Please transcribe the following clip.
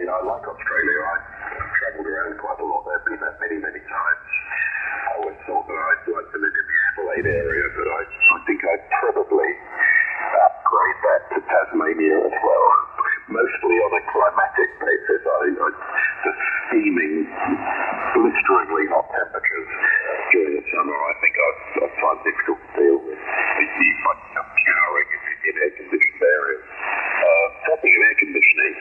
you know, I like Australia. I travelled around quite a lot. I've been there many, many times. I always thought that I'd like to live in the Adelaide area, but I, I think I'd probably upgrade that to Tasmania as well, mostly on a climatic basis. I think I, the steaming, blisteringly hot temperatures during the summer, I think I'd, I'd find difficult to deal with. i'd be cowering in, in air-conditioned areas. Uh, topic in air conditioning.